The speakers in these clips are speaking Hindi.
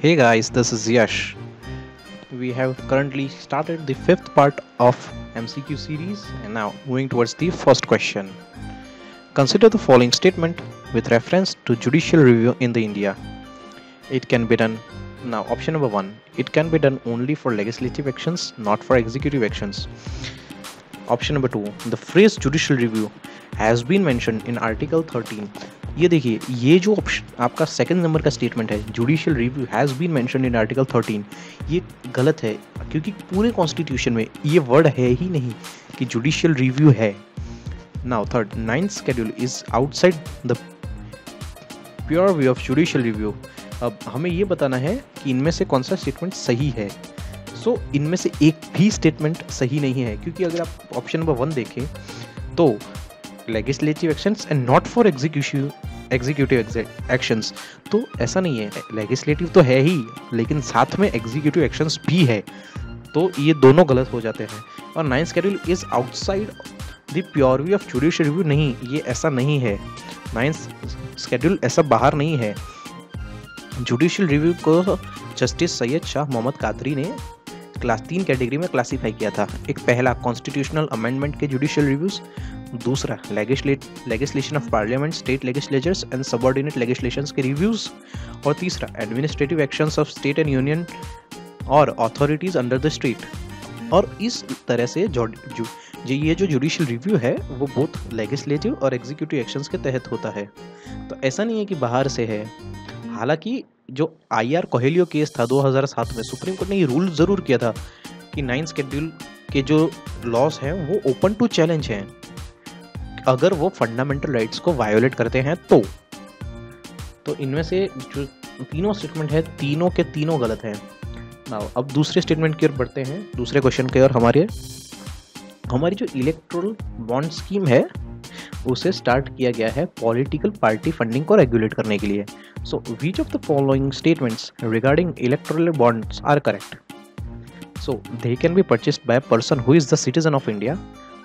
Hey guys, this is Yash. We have currently started the fifth part of MCQ series and now moving towards the first question. Consider the following statement with reference to judicial review in the India. It can be done now option number 1 it can be done only for legislative actions not for executive actions. Option number 2 the phrase judicial review has been mentioned in article 13 ये देखिए ये जो ऑप्शन आपका सेकंड नंबर का स्टेटमेंट है judicial review has been mentioned in article 13 ये गलत है क्योंकि पूरे कॉन्स्टिट्यूशन में ये वर्ड है ही नहीं कि जुडिशियल रिव्यू है। Now third ninth schedule is outside the pure way of judicial review अब हमें ये बताना है कि इनमें से कौन सा स्टेटमेंट सही है। सो so, इनमें से एक भी स्टेटमेंट सही नहीं है क्योंकि अगर आप ऑप्शन नंबर वन देखें तो legislative actions and not for execution executive actions तो ऐसा नहीं है लेजिस्लेटिव तो है ही, लेकिन साथ में एग्जीक्यूटिव एक्शंस भी है। तो ये दोनों गलत हो जाते हैं। और ninth schedule is outside the pure of judicial review नहीं, ये ऐसा नहीं है। नाइन्थ शेड्यूल ऐसा बाहर नहीं है। जुडिशियल रिव्यू को जस्टिस सैयद शाह मोहम्मद कादरी ने क्लास तीन कैटेगरी में क्लासीफाई किया था। एक पहला कॉन्स्टिट्यूशनल अमेंडमेंट के जुडिशियल रिव्यूज़ दूसरा legislation of parliament state legislatures and subordinate legislation के रिव्यूज़ और तीसरा administrative actions of state and union और अथॉरिटीज अंडर द स्टेट और इस तरह से जो, जो ये जो जुडिशियल रिव्यू है वो बोथ लेजिस्लेटिव और एग्जीक्यूटिव एक्शंस के तहत होता है। तो ऐसा नहीं है कि बाहर से है। हालाँकि जो आई आर कोहेलियो केस था 2007 में, सुप्रीम कोर्ट ने ये रूल ज़रूर किया था कि नाइन्थ शेड्यूल के जो लॉस हैं, वो ओपन टू चैलेंज हैं। अगर वो फंडामेंटल राइट्स को वायोलेट करते हैं तो। तो इनमें से जो तीनों स्टेटमेंट है, तीनों के तीनों गलत हैं। ना अब दूसरे स्टेटमेंट की ओर बढ़ते हैं, दूसरे क्वेश्चन की ओर हमारे, हमारी जो इलेक्ट्रोल बॉन्ड स्कीम है उसे स्टार्ट किया गया है पॉलिटिकल पार्टी फंडिंग को रेगुलेट करने के लिए। So which of the following statements regarding electoral bonds are correct so they can be purchased by person who is the citizen of India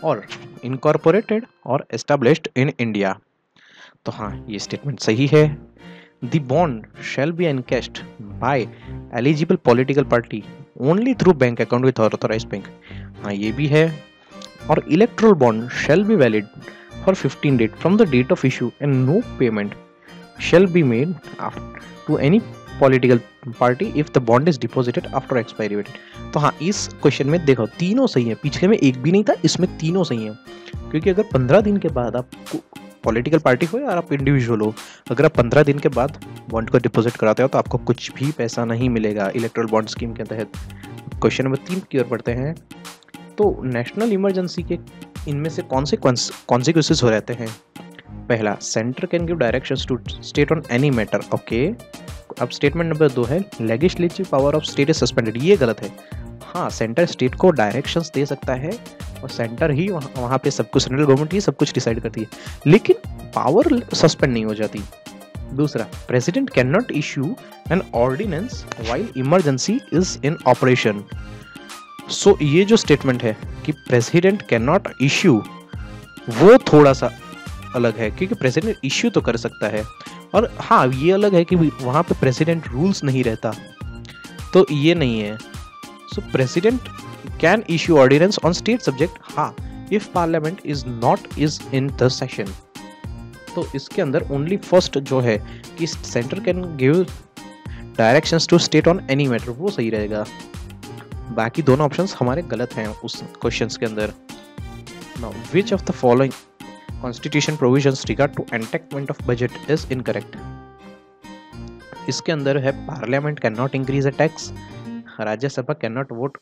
और इनकॉर्पोरेटेड और एस्टेब्लिश्ड इन इंडिया तो हाँ ये स्टेटमेंट सही है। The bond shall be encashed by eligible political party only through bank account with authorise bank हाँ ये भी है। और electoral bond shall be valid for 15 days from the date of issue and no payment shall be made to any political party if the bond is deposited after expiry date तो हाँ इस क्वेश्चन में देखो, तीनों सही है। पिछले में एक भी नहीं था, इसमें तीनों सही है। क्योंकि अगर पंद्रह दिन के बाद आप पॉलिटिकल पार्टी हो या आप इंडिविजुअल हो, अगर आप पंद्रह दिन के बाद बॉन्ड को डिपॉजिट कराते हो तो आपको कुछ भी पैसा नहीं मिलेगा इलेक्ट्रल बॉन्ड स्कीम के तहत। क्वेश्चन नंबर तीन की ओर पढ़ते हैं। तो नेशनल इमरजेंसी के इनमें से कौन से कॉन्सिक्वेंसेज हो रहते हैं? पहला centre can give direction to state on any matter okay अब स्टेटमेंट नंबर दो है legislative power of state is suspended ये गलत है। हाँ सेंटर स्टेट को डायरेक्शंस दे सकता है, और सेंटर ही वहाँ पे सब कुछ सेंट्रल गवर्नमेंट ही सब कुछ डिसाइड करती है। लेकिन पावर सस्पेंड नहीं हो जाती। दूसरा president can not issue an ordinance while emergency is in operation so so, ये जो स्टेटमेंट है कि प्रेसिडेंट कैन नॉट इश्यू वो थोड़ा सा अलग है क्योंकि प्रेसिडेंट इश्यू तो कर सकता है। और हाँ ये अलग है कि वहाँ पे प्रेसिडेंट रूल्स नहीं रहता। तो ये नहीं है। So president can issue ordinance on state subject हाँ if parliament is not is in the session तो इसके अंदर ओनली फ़र्स्ट जो है कि centre can give directions to state on any matter वो सही रहेगा। बाकी दोनों ऑप्शंस हमारे गलत हैं उस क्वेश्चंस के अंदर। Now which of the following constitution provisions regard to enactment of budget is incorrect इसके अंदर है parliament can not increase a tax Rajya Sabha can not vote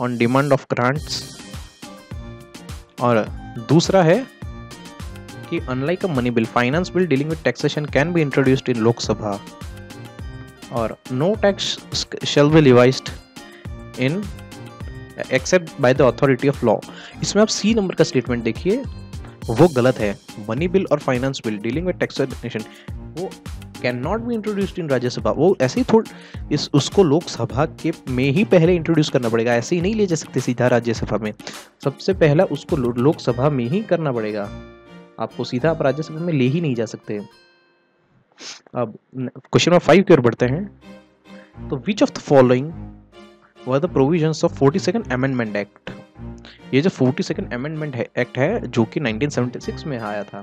on demand of grants और दूसरा है कि unlike a money bill finance bill dealing with taxation can be introduced in Lok Sabha, और no tax shall be levied in except by the authority of law इसमें आप सी नंबर का स्टेटमेंट देखिए। वो गलत है। मनी बिल और finance bill dealing with taxation वो can not be introduced in Rajya Sabha वो ऐसे ही थोड़ा इस उसको लोकसभा के में ही पहले इंट्रोड्यूस करना पड़ेगा। ऐसे ही नहीं ले जा सकते सीधा राज्यसभा में। सबसे पहला उसको लो, लोकसभा में ही करना पड़ेगा। आपको सीधा आप राज्यसभा में ले ही नहीं जा सकते। अब क्वेश्चन नंबर फाइव की ओर बढ़ते हैं। तो which of the following were the provisions of forty second amendment act ये जो फोर्टी सेकेंड अमेंडमेंट एक्ट है, जो कि 1976 में आया था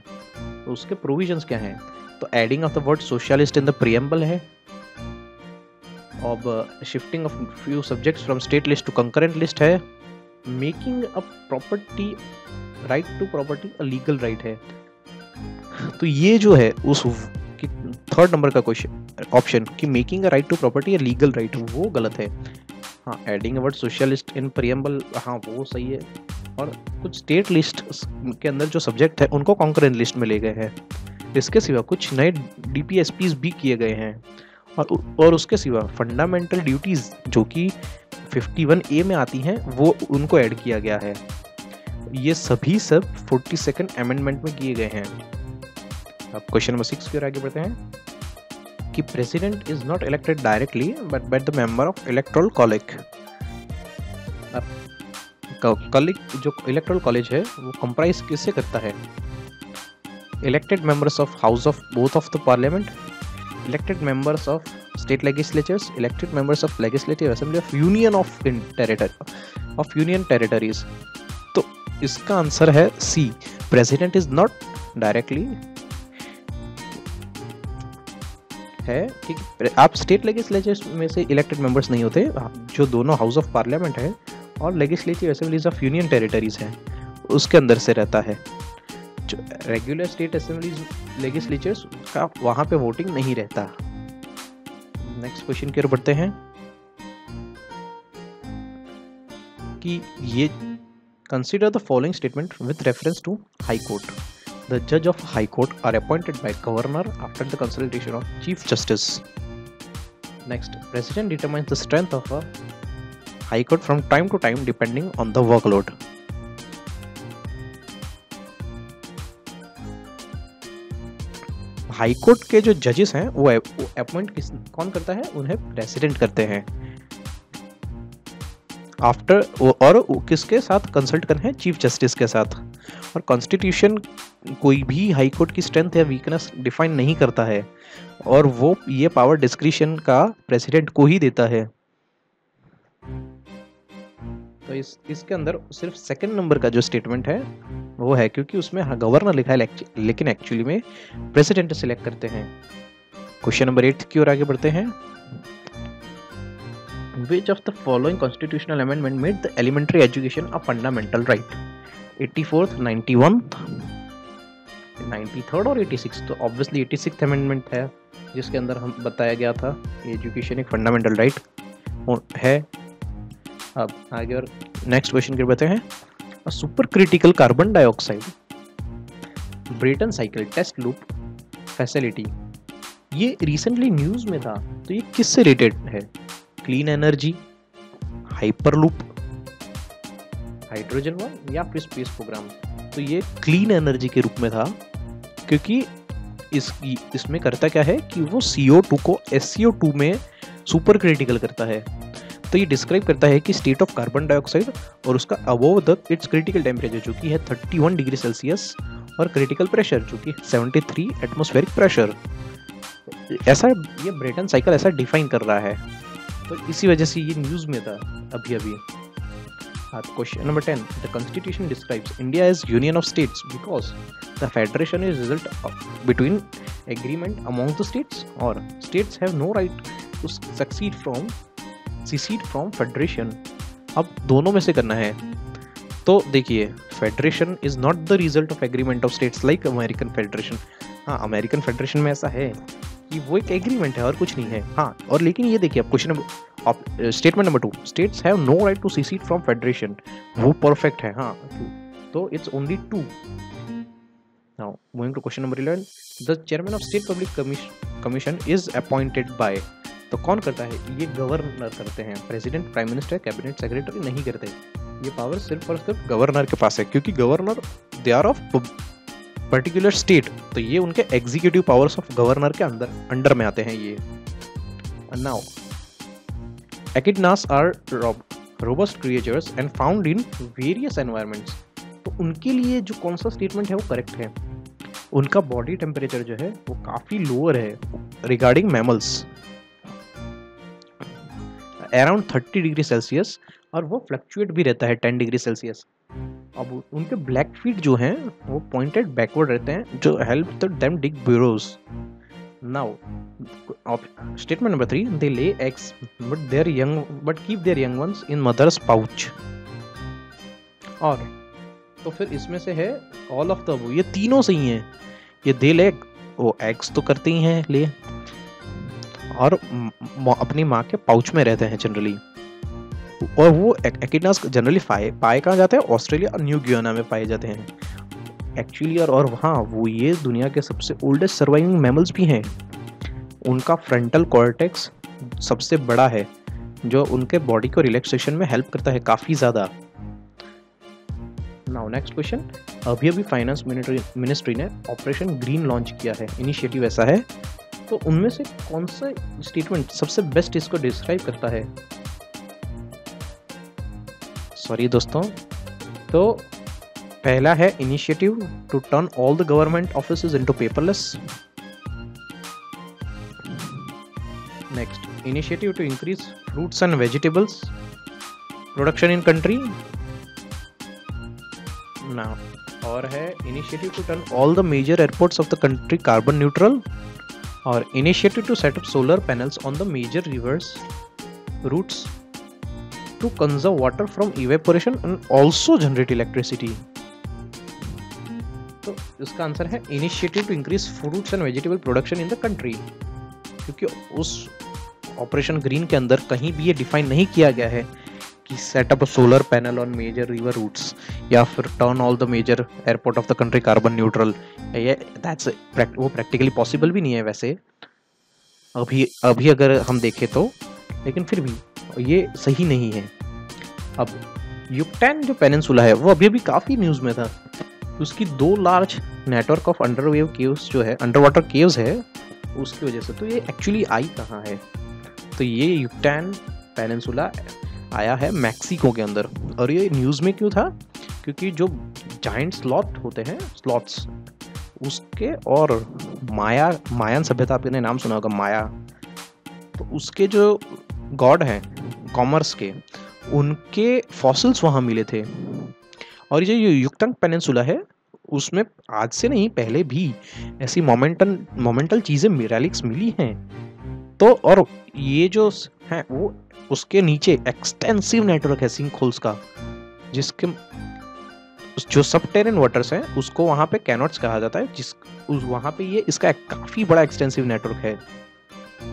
तो उसके प्रोविजंस क्या हैं? तो adding of the word socialist in the preamble है अब shifting of few subjects from state list to concurrent list है making a property right to property a legal right है। तो ये जो है, उस थर्ड नंबर का क्वेश्चन ऑप्शन कि making a right to property a legal right वो गलत है। हाँ adding word socialist in preamble हाँ वो सही है। और कुछ स्टेट लिस्ट के अंदर जो सब्जेक्ट है, उनको कॉन्करेंट लिस्ट में ले गए हैं। इसके सिवा कुछ नए डी भी किए गए हैं। और और उसके सिवा फंडामेंटल ड्यूटीज़ जो कि 51 ए में आती हैं, वो उनको ऐड किया गया है। ये सभी सब फोर्टी सेकेंड अमेंडमेंट में किए गए हैं। अब क्वेश्चन नंबर सिक्स की ओर आगे बढ़ते हैं। कि president is not elected directly but by the member of electoral college college जो इलेक्ट्रल कॉलेज है, वो कंप्राइज किससे करता है? Elected members of house of both of the parliament elected members of legislatures, elected members of legislative assembly of union of in territory of union territories. तो इसका आंसर है C president is not directly है, ठीक? आप स्टेट लेजिस्लेचर में से इलेक्टेड मेंबर्स नहीं होते जो दोनों हाउस ऑफ़ पार्लियामेंट है और legislative assemblies of union territories है, उसके अंदर से रहता है। जो रेगुलर स्टेट असेंबलीज लेजिस्लेचर्स का वहाँ पे वोटिंग नहीं रहता। नेक्स्ट क्वेश्चन की ओर बढ़ते हैं। कि ये consider the following statement with reference to high court the जज of high court are appointed by governor after the consultation of chief justice next president determines the strength of a high court from time to time depending on the workload high court के जो जजेस हैं, वो अपॉइंट कौन करता है? उन्हें प्रेसिडेंट करते हैं। आफ्टर और किसके साथ कंसल्ट करते हैं? चीफ जस्टिस के साथ। और कॉन्स्टिट्यूशन कोई भी हाई कोर्ट की स्ट्रेंथ या वीकनेस डिफाइन नहीं करता है, और वो ये पावर डिस्क्रिशन का प्रेसिडेंट को ही देता है। तो इस, इसके अंदर सिर्फ़ सेकंड नंबर का जो स्टेटमेंट है, वो है क्योंकि उसमें गवर्नर लिखा है लेकिन एक्चुअली में प्रेसिडेंट सिलेक्ट करते हैं। क्वेश्चन नंबर एट की ओर आगे बढ़ते हैं। Which of the following constitutional amendment made the elementary education a fundamental right? 84th 91th 93rd और 86 तो ऑब्वियसली 86th अमेंडमेंट है, जिसके अंदर हम बताया गया था एजुकेशन एक फंडामेंटल राइट है अब आगे और नेक्स्ट क्वेश्चन कर बताते हैं। Super critical carbon dioxide Brayton cycle test loop facility ये रिसेंटली न्यूज़ में था तो ये किससे रिलेटेड है? Clean energy hyperloop hydrogen one या फिर स्पेस प्रोग्राम तो ये क्लीन एनर्जी के रूप में था। क्योंकि इस, इसमें करता क्या है कि वो CO2 को SCO2 में सुपर क्रिटिकल करता है। तो ये डिस्क्राइब करता है कि स्टेट ऑफ़ कार्बन डाइऑक्साइड और उसका above the its critical temperature जो कि है 31 डिग्री सेल्सियस और क्रिटिकल प्रेशर जो कि 73 एटमोस्फेरिक प्रेशर ऐसा, ये ब्रेटन साइकिल ऐसा डिफाइन कर रहा है। तो इसी वजह से ये न्यूज़ में था अभी अभी question number ten the constitution describes India as union of states because the federation is result between agreement among the states और states have no right to succeed from secede from federation अब दोनों में से करना है। तो देखिए federation is not the result of agreement of states like American federation हाँ अमेरिकन फेडरेशन में ऐसा है कि वो एक एग्रीमेंट है और कुछ नहीं है। हाँ और लेकिन ये देखिए आप question number statement number two states have no right to secede from federation वो परफेक्ट है हाँ तो it's only two now moving to question number 11 the chairman of state public commission is appointed by तो कौन करता है? ये गवर्नर करते हैं. President prime minister cabinet secretary नहीं करते. ये पावर सिर्फ़ और सिर्फ़ गवर्नर के पास है, क्योंकि governor they are of particular state तो ये उनके एग्जीक्यूटिव पावर्स ऑफ़ गवर्नर के अंदर, अंडर में आते हैं ये. Now echidnas are robust creatures and found in various environments तो उनके लिए जो कौन सा स्टेटमेंट है वो करेक्ट है। उनका बॉडी टेम्परेचर जो है वो काफ़ी लोअर है regarding mammals around thirty degree Celsius और वो फ्लक्चुएट भी रहता है टेन डिग्री सेल्सियस अब उनके ब्लैक फीट जो हैं वो पॉइंटेड बैकवर्ड रहते हैं, जो help them dig burrows now statement number three they lay eggs but their young but keep their young once in mothers pouch और तो फिर इसमें से है ऑल ऑफ़ द ये तीनों सही हैं। ये दे ले वो एग्स तो करते ही ले और अपनी माँ के पाउच में रहते हैं जनरली और वो एकिडनास जनरली पाए पाए कहाँ जाते हैं? ऑस्ट्रेलिया और न्यू गियोना में पाए जाते हैं। एक्चुअली और और हाँ वो ये दुनिया के सबसे ओल्डेस्ट सर्वाइविंग मैमल्स भी हैं। उनका फ्रंटल कॉर्टेक्स सबसे बड़ा है, जो उनके बॉडी को रिलैक्सेशन में हेल्प करता है काफ़ी ज़्यादा। नाउ नेक्स्ट क्वेश्चन अभी अभी फाइनेंस मिनिस्ट्री ने ऑपरेशन ग्रीन लॉन्च किया है इनिशिएटिव ऐसा है। तो उनमें से कौन सा स्टेटमेंट सबसे बेस्ट इसको डिस्क्राइब करता है? सॉरी दोस्तों तो पहला है initiative to turn all the government office into paperless next initiative to increase fruits and vegetables production in country now और है initiative to turn all the major airports of the country carbon neutral और initiative to set up solar panels on the major rivers routes conserve water from evaporation and also generate electricity. तो इसका आंसर है initiative to increase fruits and vegetable production in the country क्योंकि उस ऑपरेशन ग्रीन के अंदर कहीं भी ये डिफाइन नहीं किया गया है कि setup solar panel on major river routes या फिर turn all the major airport of the country carbon neutral ये दैट्स वो प्रैक्टिकली पॉसिबल भी नहीं है वैसे। अभी अभी अगर हम देखें तो लेकिन फिर भी ये सही नहीं है। अब युक्टैन जो पेनिनसुला है, वो अभी अभी काफ़ी न्यूज़ में था। उसकी दो large network of underwater caves जो है अंडर वाटर केव्स है, उसकी वजह से तो ये एक्चुअली आई कहाँ है? तो ये युक्टैन पेनिनसुला आया है मैक्सिको के अंदर। और ये न्यूज़ में क्यों था? क्योंकि जो जाइंट स्लॉट होते हैं स्लॉट्स उसके और माया, मायान सभ्यता, आपने नाम सुना होगा, माया। तो उसके जो गॉड हैं कॉमर्स के, उनके फॉसिल्स वहाँ मिले थे। और ये जो युक्तंग पेनिनसुला है, उसमें आज से नहीं, पहले भी ऐसी मोमेंटल मोमेंटल चीज़ें मिरालिक्स मिली हैं। तो और ये जो है, वो उसके नीचे एक्सटेंसिव नेटवर्क है सिंक होल्स का, जिसके जो सब टेरन वाटर्स हैं, उसको वहाँ पे कैनोट्स कहा जाता है, जिस, उस वहाँ पे ये, इसका काफ़ी बड़ा एक्सटेंसिव नेटवर्क है।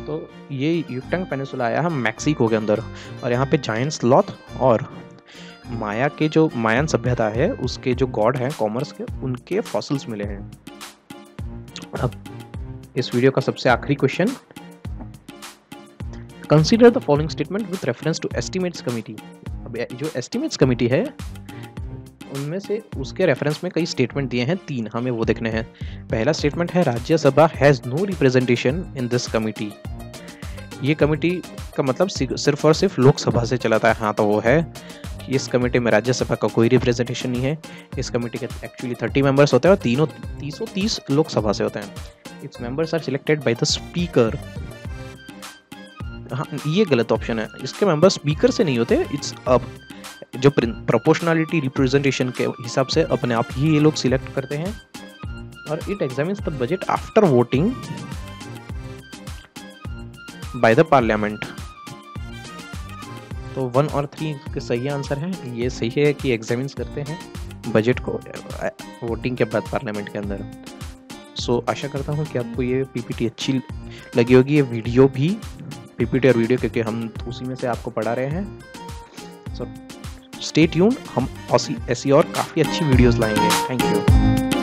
तो ये युक्टंग पेनिसुला आया है मैक्सिको के अंदर, और यहाँ पे जायंट स्लॉथ और माया के जो मायन सभ्यता है, उसके जो गॉड हैं कॉमर्स के, उनके फॉसल्स मिले हैं। अब इस वीडियो का सबसे आखिरी question consider the following statement with reference to estimates committee अब जो एस्टिमेट्स कमिटी है, उनमें से उसके रेफरेंस में कई स्टेटमेंट दिए हैं, तीन हमें वो देखने हैं। पहला स्टेटमेंट है Rajya Sabha has no representation in this committee ये कमेटी का मतलब सिर्फ़ और सिर्फ़ लोकसभा से चलाता है हाँ तो वो है। इस कमेटी में राज्यसभा का कोई रिप्रेजेंटेशन नहीं है। इस कमेटी के एक्चुअली थर्टी मेंबर्स होते हैं और तीनों तीसों तीस लोकसभा से होते हैं। It's members are selected by the speaker हाँ ये गलत ऑप्शन है। इसके मेंबर स्पीकर से नहीं होते इट्स अब जो प्रोपोर्शनलिटी रिप्रेजेंटेशन के हिसाब से अपने आप ही ये लोग सिलेक्ट करते हैं। और it examines the budget after voting by the parliament तो वन और थ्री के सही आंसर है। ये सही है कि एग्जामिन्स करते हैं बजट को वोटिंग के बाद पार्लियामेंट के अंदर। सो so, आशा करता हूँ कि आपको ये पीपीटी अच्छी लगी होगी। ये वीडियो भी पीपीटी और वीडियो क्योंकि हम उसी में से आपको पढ़ा रहे हैं। सो स्टे ट्यून हम ऐसी और काफ़ी अच्छी वीडियोस लाएँगे। Thank you